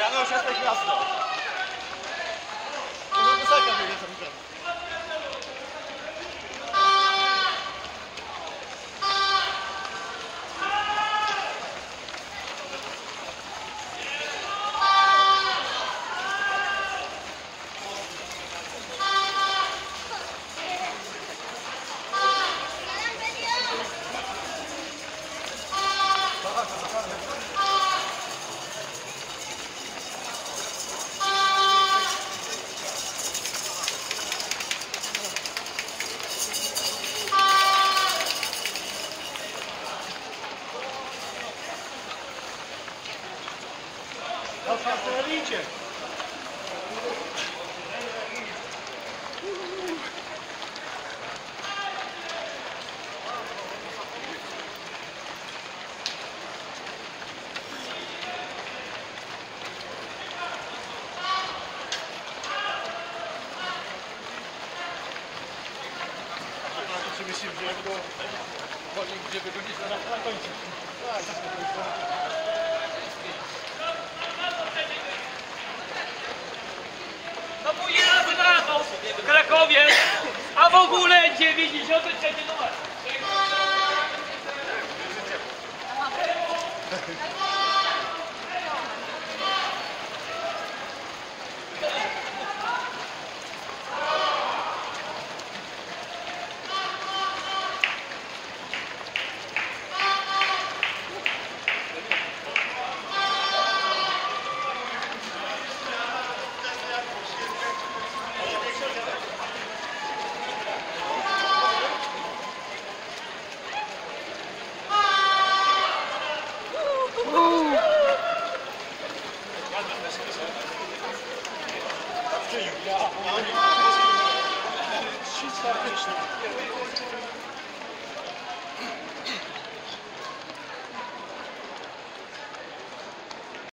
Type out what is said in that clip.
Janusz, jesteś miasto. No, licie. Przemyślimy, że jak go woli, gdzie wychodzić na, końcu. Krakowie, a w ogóle 93 numer. After you.